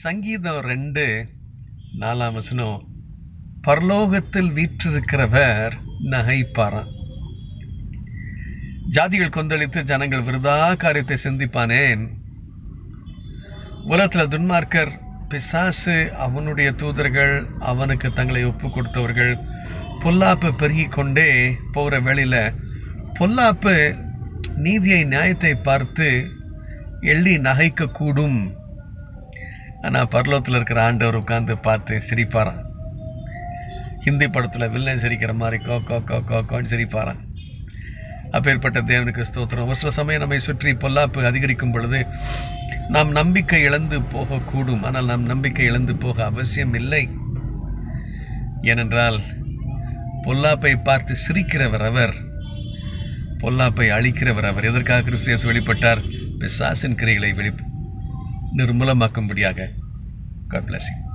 சங்கீதம் ரெண்டு நாலாம் வசனம் பரலோகத்தில் வீற்றிருக்கிறவர் நகைப்பாரா. ஜாதிகள் கொந்தளித்து ஜனங்கள் விருதா காரியத்தை சிந்திப்பானேன். உலகத்தில் துன்மார்க்கர் பிசாசு அவனுடைய தூதர்கள் அவனுக்கு தங்களை ஒப்பு கொடுத்தவர்கள் பொல்லாப்பு பெருகி கொண்டே போகிற வேளையில பொல்லாப்பு நீதியை நியாயத்தை பார்த்து எள்ளி நகைக்கக்கூடும் ஆனால் பரலோகத்தில் இருக்கிற ஆண்டவர் உட்காந்து பார்த்து சிரிப்பாரான் ஹிந்தி படத்தில் வில்லன் சிரிக்கிற மாதிரி கோ கோ கோ கோ கோன்னு சிரிப்பாரான் அப்பேற்பட்ட தேவனுக்கு ஸ்தோத்திரம். ஒரு சில சமயம் நம்மை சுற்றி பொல்லாப்பு அதிகரிக்கும் பொழுது நாம் நம்பிக்கை இழந்து போகக்கூடும். ஆனால் நாம் நம்பிக்கை இழந்து போக அவசியம் இல்லை. ஏனென்றால் பொல்லாப்பை பார்த்து சிரிக்கிறவர் அவர். பொல்லாப்பை அழிக்கிறவர் அவர். எதற்காக கிறிஸ்தியஸ் வெளிப்பட்டார்? பிசாசின் கிரைகளை வெளி நிர்மூலமாக்கும்படியாக காட் bless you.